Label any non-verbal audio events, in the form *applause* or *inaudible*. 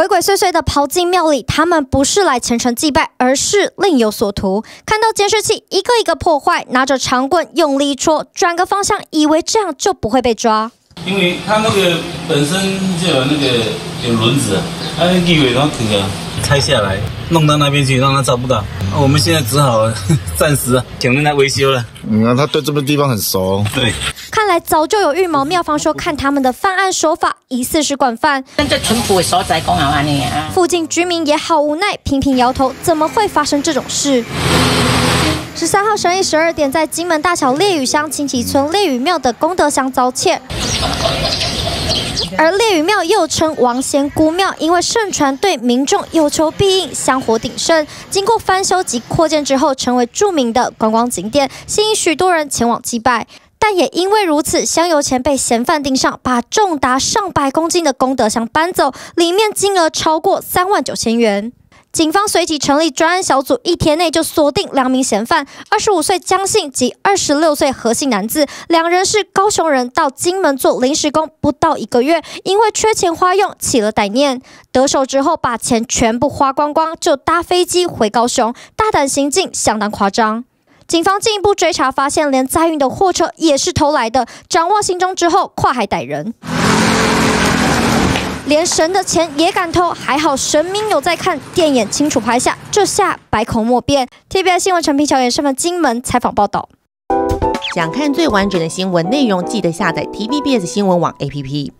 鬼鬼祟祟的跑进庙里，他们不是来虔诚祭拜，而是另有所图。看到监视器，一个一个破坏，拿着长棍用力戳，转个方向，以为这样就不会被抓。因为它那个本身就有那个有轮子，它以为它可能拆下来弄到那边去，让他找不到。我们现在只好 *laughs* 暂时请人来维修了。你看他对这个地方很熟。对，看来早就有预谋。妙方说，看他们的犯案手法，疑似是惯犯。这淳朴的所在，讲好安尼啊。附近居民也好无奈，频频摇头，怎么会发生这种事？十三号深夜十二点，在金门大桥烈屿乡清崎村烈屿庙的功德箱遭窃。而烈屿庙又称王仙姑庙，因为盛传对民众有求必应、香火鼎盛，经过翻修及扩建之后，成为著名的观光景点，吸引许多人前往祭拜。但也因为如此，香油钱被嫌犯盯上，把重达上百公斤的功德箱搬走，里面金额超过三万九千元。警方随即成立专案小组，一天内就锁定两名嫌犯：二十五岁江姓及二十六岁何姓男子。两人是高雄人，到金门做临时工不到一个月，因为缺钱花用，起了歹念。得手之后，把钱全部花光光，就搭飞机回高雄，大胆行径相当夸张。警方进一步追查，发现连载运的货车也是偷来的。掌握行踪之后，跨海逮人。连神的钱也敢偷，还好神明有在看，电眼清楚拍下，这下百口莫辩。TBS 新闻陈皮乔也身份金门采访报道。想看最完整的新闻内容，记得下载 TVBS 新闻网 APP。